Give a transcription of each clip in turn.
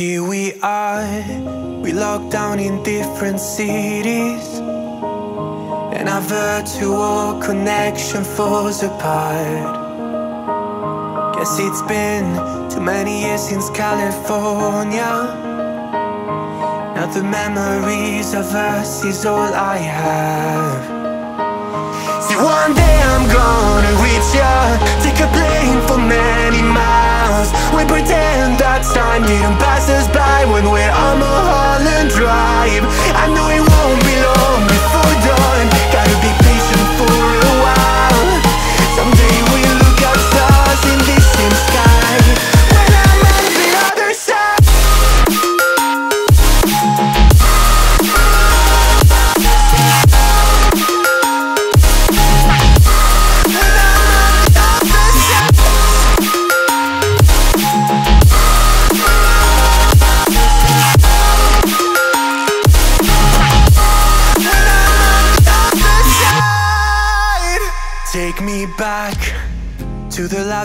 Here we are, we locked down in different cities. And our virtual connection falls apart. Guess it's been too many years since California. Now the memories of us is all I have one day I'm gonna reach ya. Take a plane for many miles. We pretend that time didn't pass us by When we're on Mulholland Drive. I know it won't be long before dawn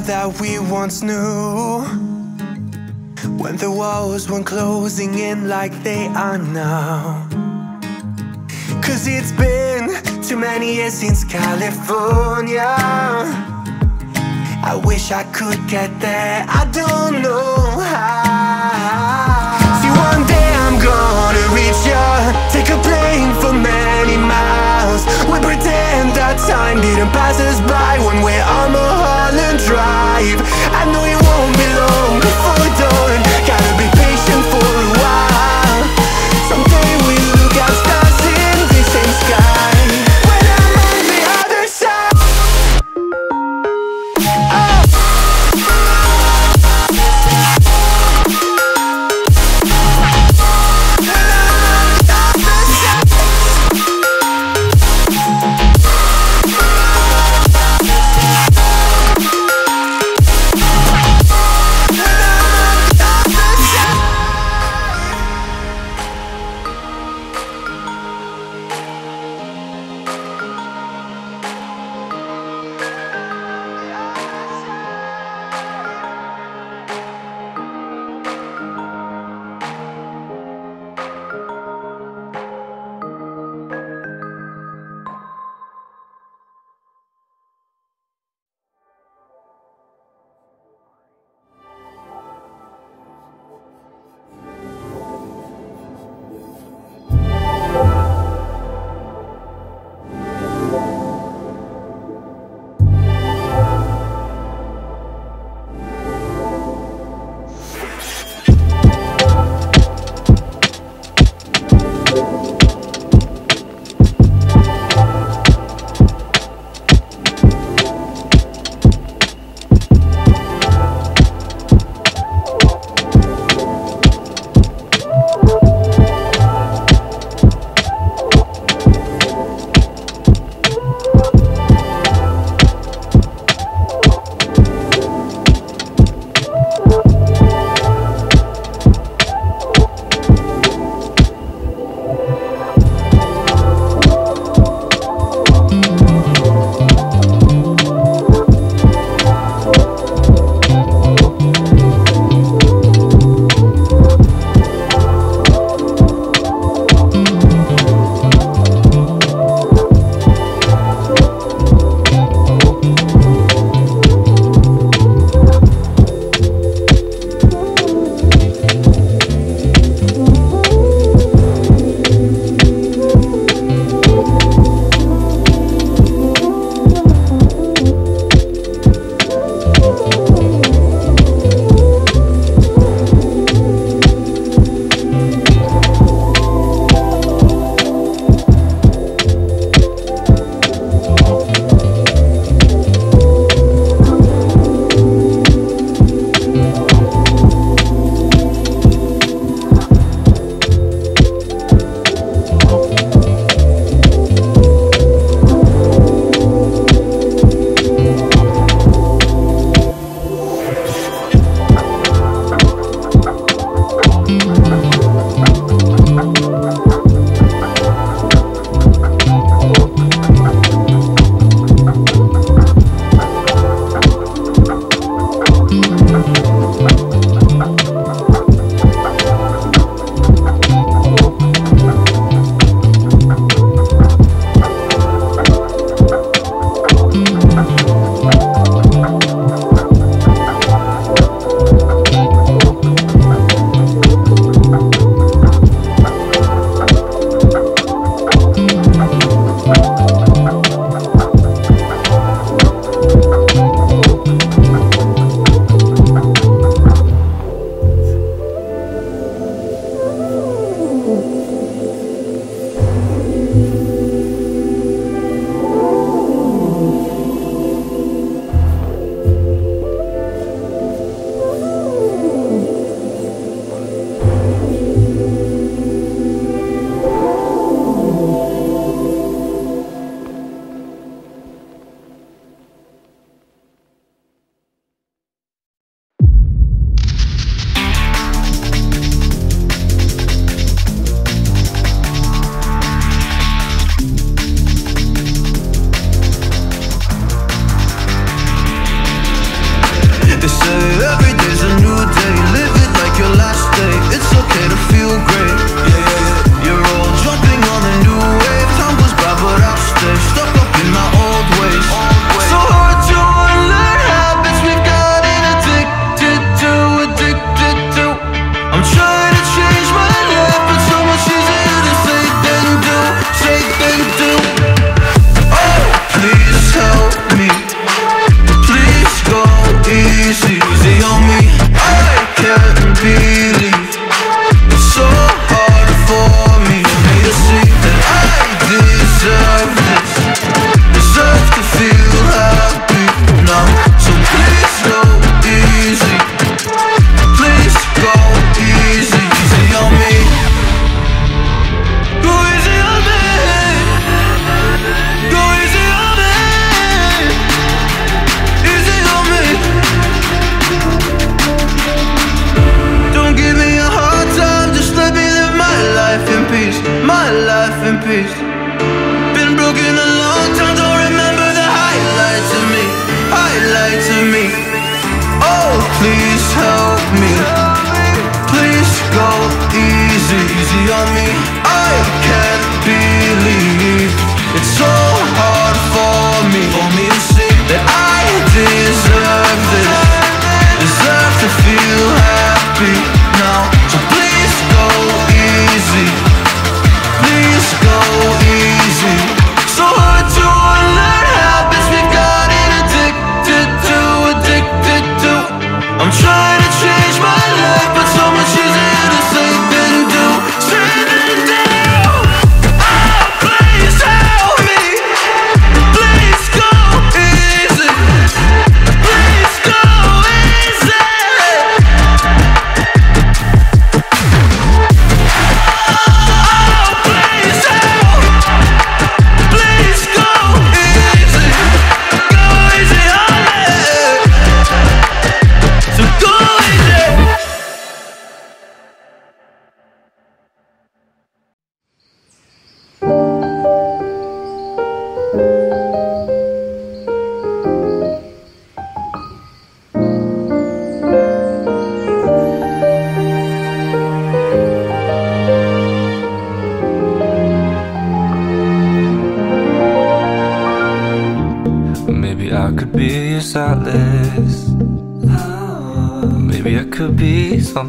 that we once knew. When the walls weren't closing in like they are now. Cause it's been too many years since California. I wish I could get there, I don't know how. See one day I'm gonna reach ya Take a plane for many miles. We pretend that time didn't pass us by When we're on Mulholland Drive. I know it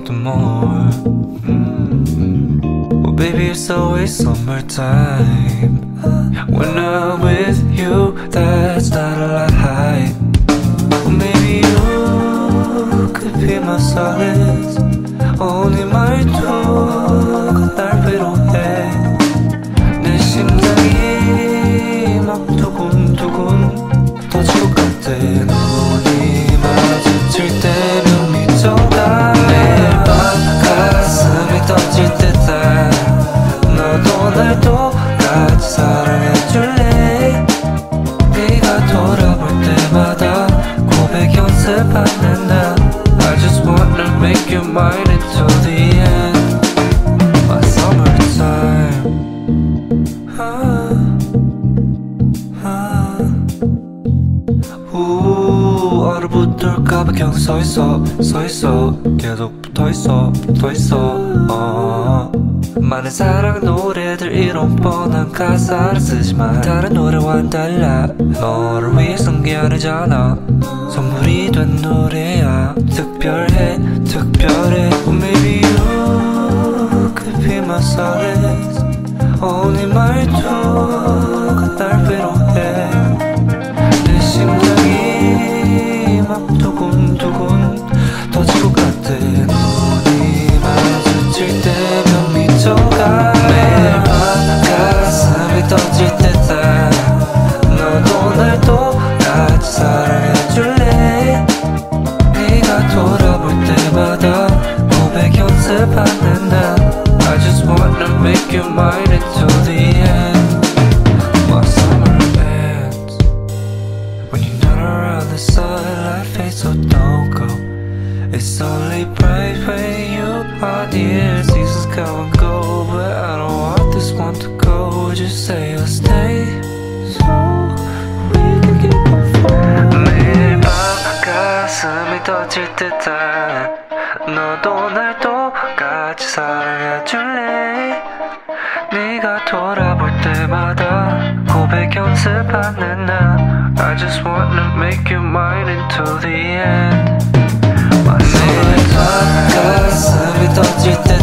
the more. Mm. Well baby it's always summertime. When I'm with you that's not a lie. Well maybe you could be my solace. Only my toy 바로 붙을까봐 계속 서있어 서있어. 계속 붙어있어 붙어있어. 어. 많은 사랑 노래들 이런 뻔한 가사를 쓰지만 다른 노래와는 달라. 너를 위해 성기하잖아. 선물이 된 노래야. 특별해 특별해. Oh maybe you could be my solace. 어, 네 말투가 날 위로해. 내 심장이 up to to the end. My favorite podcast, every thought you think.